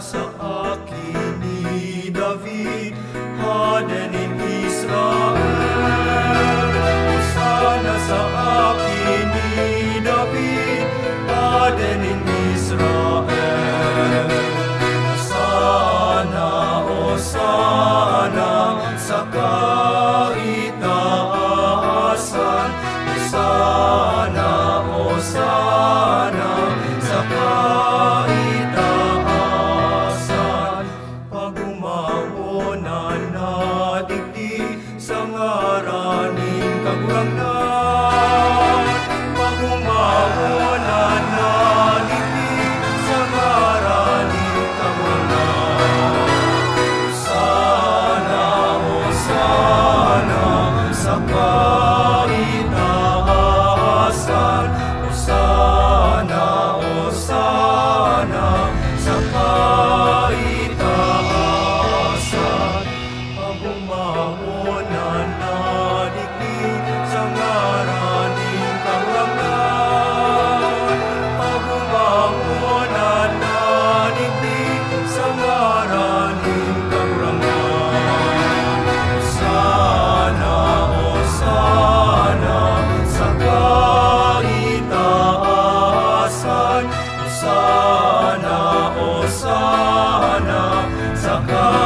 sa akin ni David, hadenin Israel. Sana sa akin ni David, hadenin Israel. Sana, o sana, sa kain. No. Osana, Osana, Sakaya.